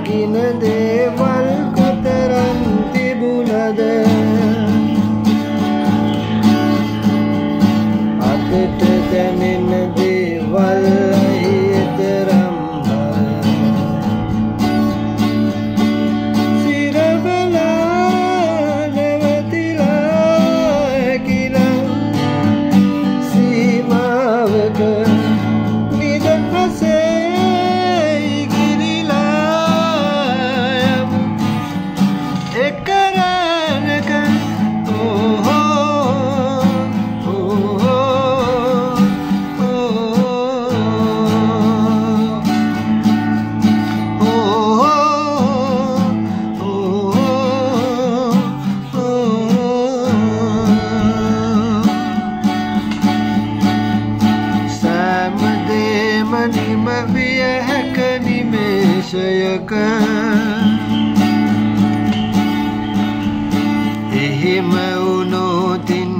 aqui na devo අතිශයක එහෙම වුණෝතින්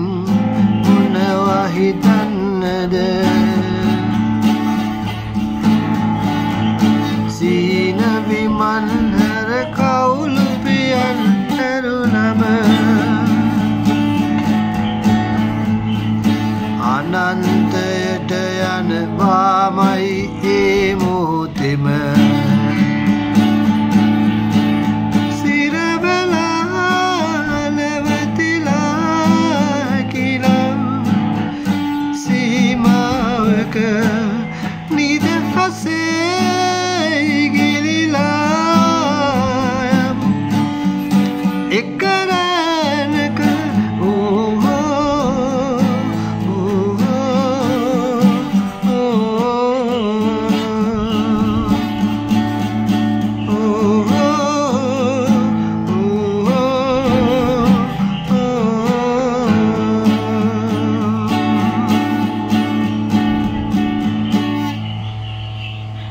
උනවහිතන්නද සීන විමන්හර කවුලු පියන් හැරුණම අනන්තයට යන බාමයි ඒ මොහොතෙම. Good.